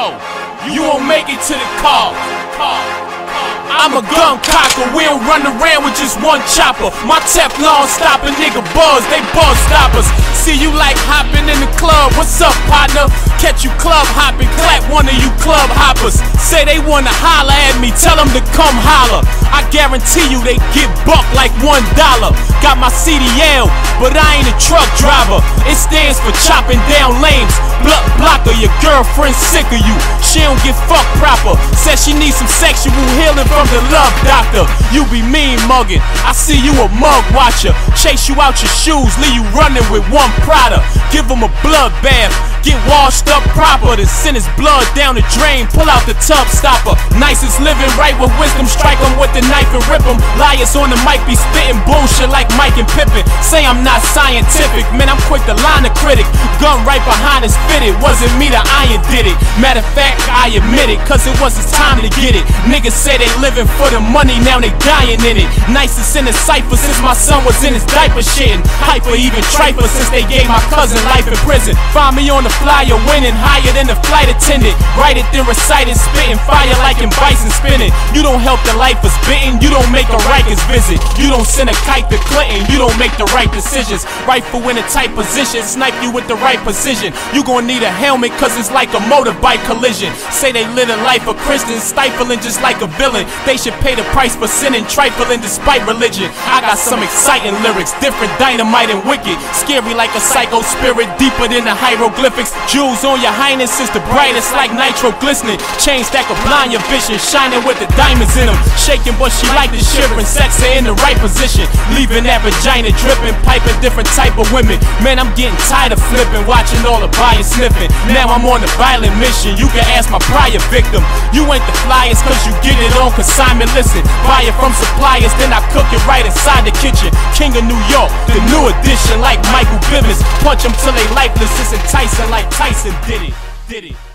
yo, you won't make it to the car. I'm a gun cocker, we don't run around with just one chopper. My Teflon stop a nigga buzz, they buzz stoppers. See you like hopping in the club, what's up, partner? Catch you club hopping, clap one of you club hoppers. Say they wanna holler at me, tell them to come holler. I guarantee you they get bucked like one dollar. Got my CDL, but I ain't a truck driver. It stands for chopping down lanes. Blood blocker, your girlfriend sick of you. She don't get fucked proper. Says she needs some sexual healing from the love doctor. You be mean mugging. I see you a mug watcher. Chase you out your shoes, leave you running with one Prada. Give him a blood bath. Get washed up proper, then send his blood down the drain. Pull out the tub stopper. Nicest living right with wisdom. Strike him with the knife and rip him. Liars on the mic be spitting bullshit like Mike and Pippen. Say I'm not scientific, man, I'm quick to line a critic. Gun right behind his fitted. Wasn't me, the iron did it. Matter of fact, I admit it, cause it was his time to get it. Niggas say they living for the money, now they dying in it. Nicest in the cipher since my son was in his diaper shitting. Hyper, even triper since they gave my cousin life in prison. Find me on the flyer, winning higher than the flight attendant. Write it, then recite it, spitting fire like in bison spinning. You don't help the life of spitting, you don't make a Rikers visit. You don't send a kite to Clinton, you don't make the right decisions. Rifle in a tight position, snipe you with the right precision. You gon' need a helmet, cause it's like a motorbike collision. Say they live a life of Christians, stifling just like a villain. They should pay the price for sinning, trifling despite religion. I got some exciting lyrics, different dynamite and wicked. Scary like a psycho spirit, deeper than the hieroglyphics. Jewels on your highness is the brightest like nitro glistening. Chains that could blind your vision, shining with the diamonds in them. Shaking, but she like the shivering, sex her in the right position. Leaving that vagina dripping, piping different type of women. Man, I'm getting tired of flipping, watching all the buyers sniffing. Now I'm on a violent mission, you can ask my prior victim. You ain't the flyest cause you get it on consignment. Listen, buy it from suppliers, then I cook it right inside the kitchen. King of New York, the new edition like Michael Bivins. Punch them till they lifeless, it's enticing like Tyson did it. Did it.